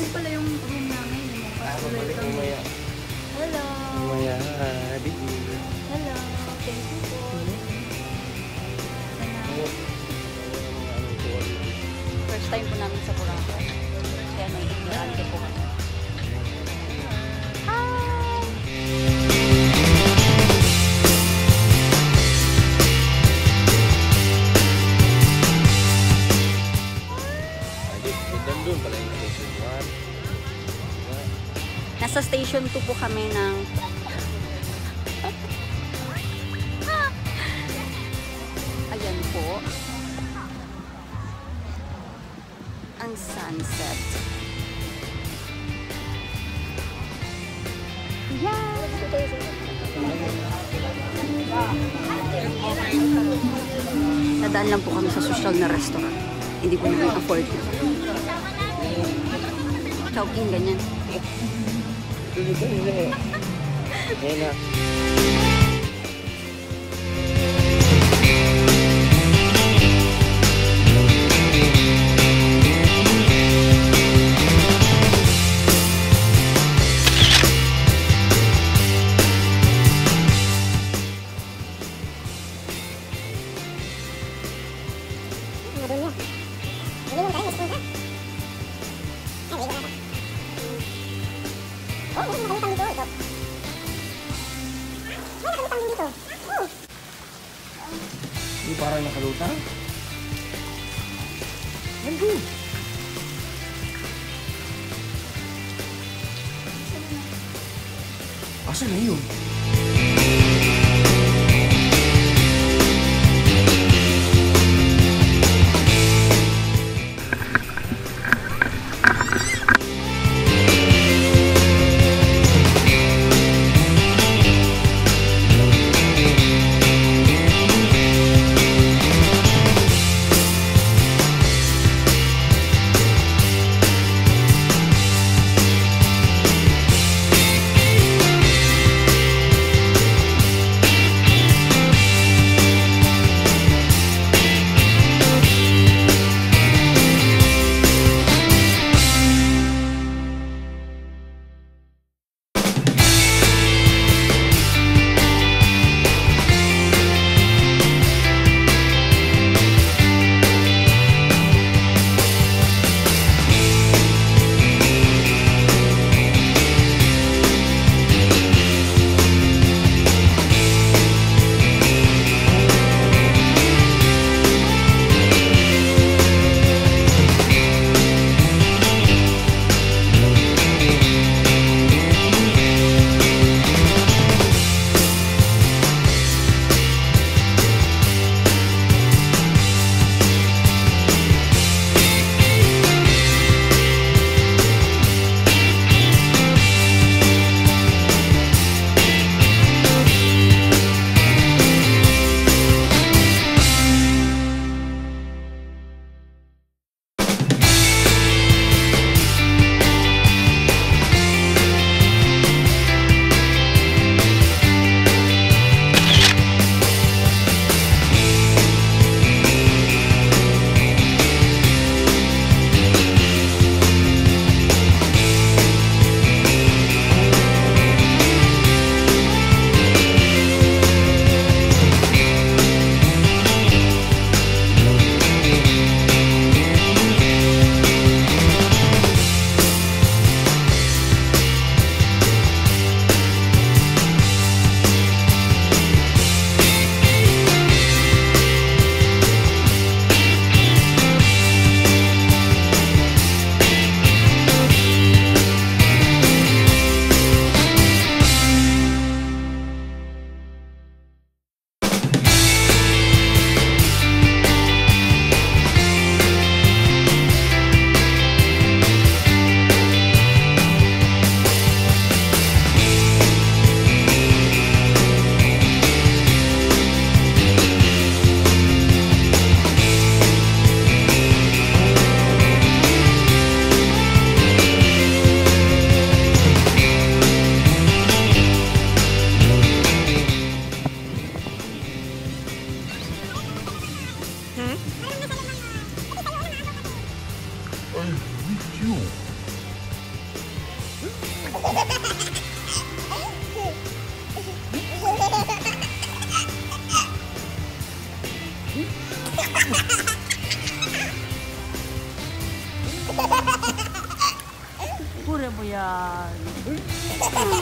Andun pala yung room namin. Yung Ah, babalik mamaya. Hello. Di. Hello. Thank you po. First time po namin sa Boracay. Kaya may ignorante po kami ng... Ayan po. Ang sunset. Nadaan lang po kami sa social na restaurant. Hindi ko naman afford. Chowking, ganyan. Ayan na. Parang nakalutang. Nandun. Asa na yun? Ha ha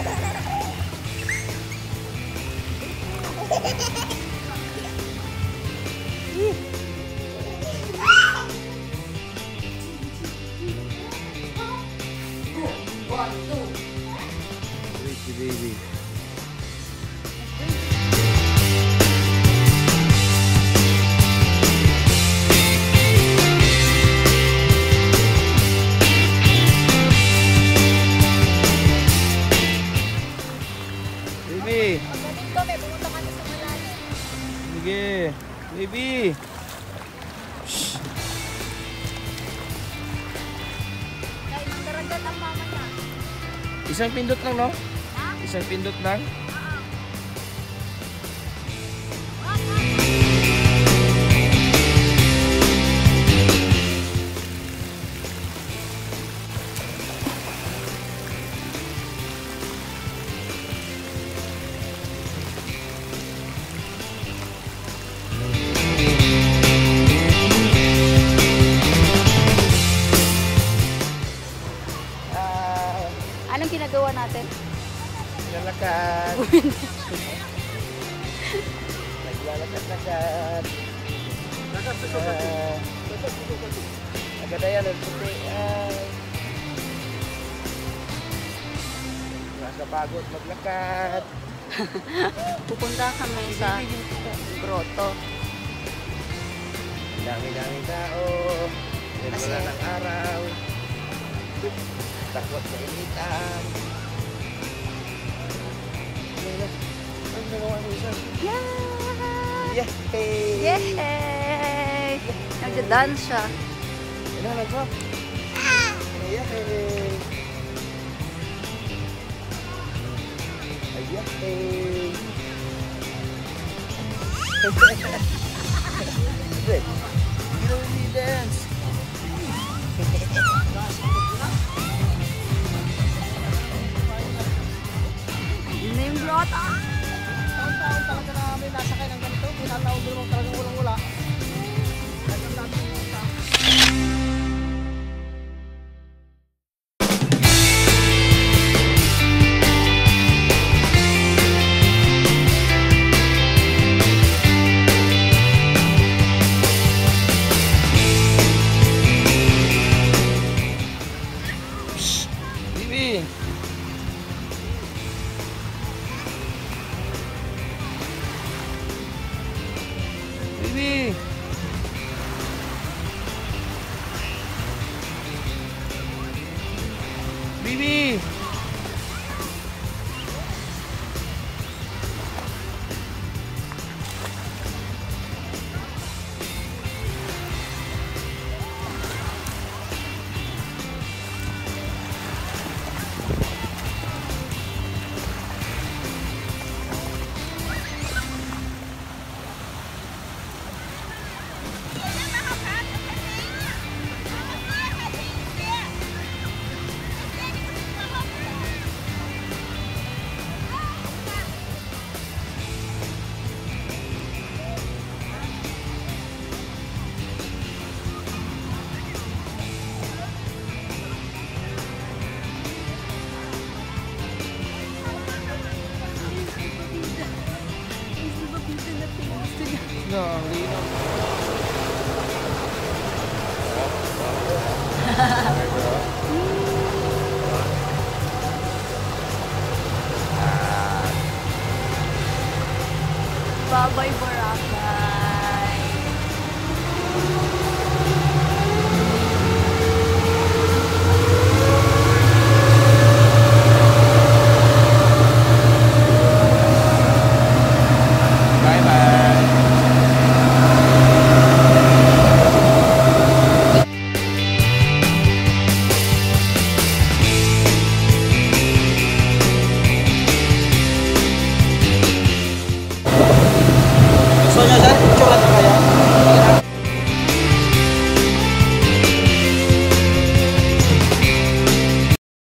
ha! Baby. Baby! Pumunta kami sa malalim. Sige! Baby! Dahil magdaragat ang mama niya. Isang pindot lang, no? Isang pindot lang? Naglalakad. Naglalakad-lakad. Ah, Agad na yan, puti. Ay. Nakakapagod maglakad. Pupunta kami sa grotto. Ang dami-daming tao. Wala ng araw. Takot sa initan. Mo isa? Yay! Yay! Nagda-dance siya. Ano, nagpap? Yay! Ay, yay! Good. You don't need dance. Yun na yung ng baby. lifeline.